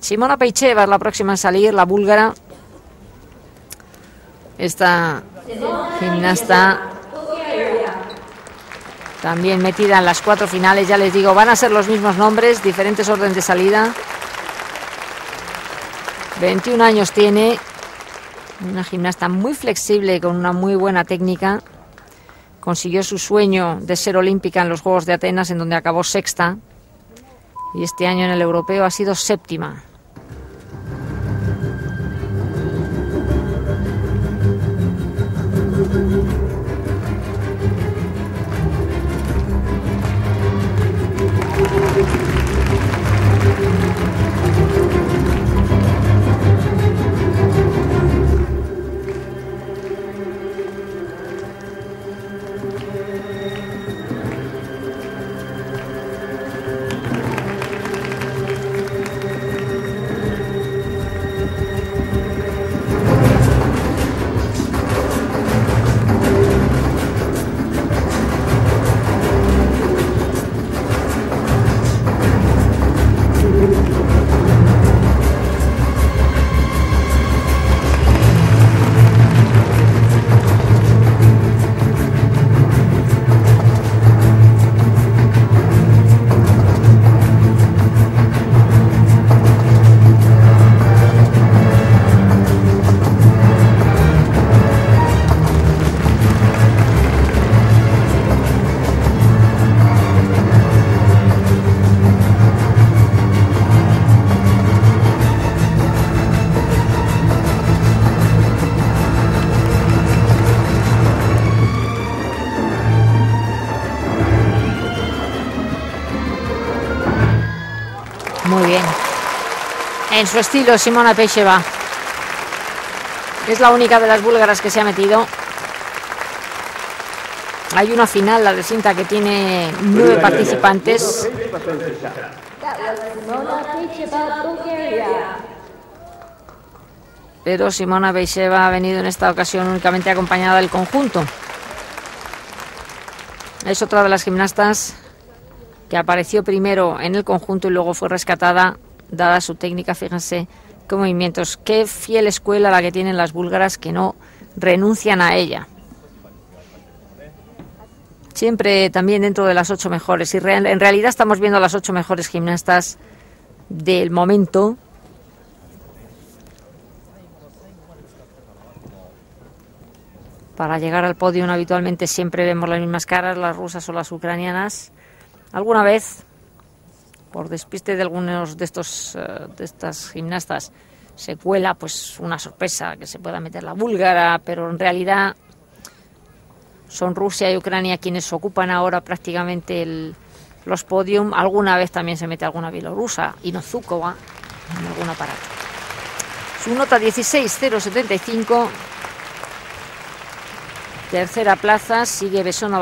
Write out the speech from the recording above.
Simona Peicheva es la próxima en salir, la búlgara. Esta gimnasta también metida en las cuatro finales, ya les digo, van a ser los mismos nombres, diferentes órdenes de salida. 21 años tiene, una gimnasta muy flexible con una muy buena técnica. Consiguió su sueño de ser olímpica en los Juegos de Atenas, en donde acabó sexta. Y este año en el europeo ha sido séptima. Muy bien. En su estilo, Simona Peixeva. Es la única de las búlgaras que se ha metido. Hay una final, la de cinta, que tiene nueve participantes. Pero Simona Peixeva ha venido en esta ocasión únicamente acompañada del conjunto. Es otra de las gimnastas que apareció primero en el conjunto y luego fue rescatada, dada su técnica, fíjense qué movimientos, qué fiel escuela la que tienen las búlgaras que no renuncian a ella. Siempre también dentro de las ocho mejores. Y en realidad estamos viendo las ocho mejores gimnastas del momento. Para llegar al podio habitualmente siempre vemos las mismas caras, las rusas o las ucranianas. Alguna vez, por despiste de algunos de estos eh, de estas gimnastas, se cuela pues una sorpresa que se pueda meter la búlgara, pero en realidad son Rusia y Ucrania quienes ocupan ahora prácticamente los podium. Alguna vez también se mete alguna bielorrusa, Inozukova, en algún aparato. Su nota 16.075. Tercera plaza, sigue Besona